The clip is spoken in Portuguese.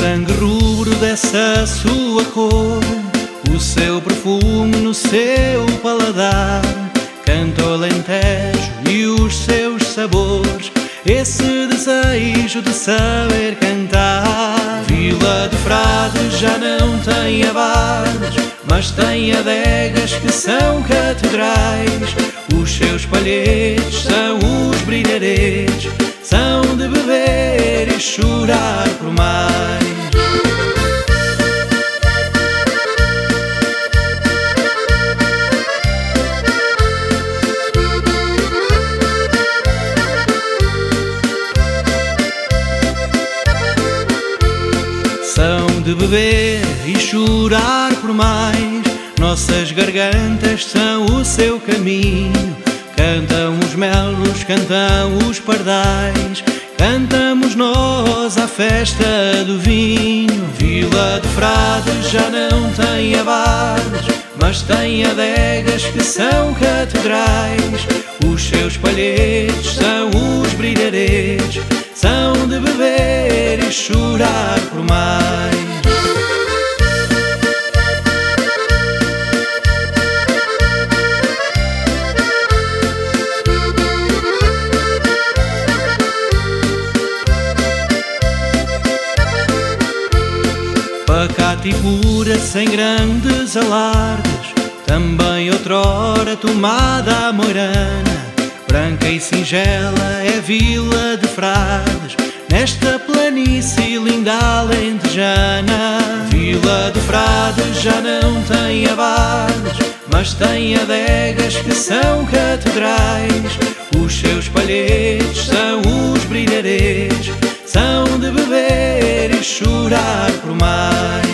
sangue rubro dessa sua cor, o seu perfume no seu paladar, canta o alentejo e os seus sabores, esse desejo de saber cantar. Vila de Frades já não tem abares, mas tem adegas que são catedrais. Os seus palhetes são de beber e chorar por mais. Nossas gargantas são o seu caminho. Cantam os melos, cantam os pardais. Cantamos nós à festa do vinho. Vila de Frades já não tem abares, mas tem adegas que são catedrais. Os seus palhetes são os brilharetes, são de beber e chorar por mais. Pacata e pura, sem grandes alardes, também outrora tomada a moirana, branca e singela é vila de Frades, nesta planície linda alentejana. Vila de Frades já não tem abares, mas tem adegas que são catedrais. Os seus palhetes são os brilharetes, chorar por mais.